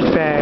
bad bag.